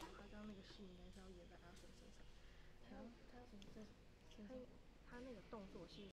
他刚刚那个戏应该是要演在阿顺身上，然后他他他那个动作是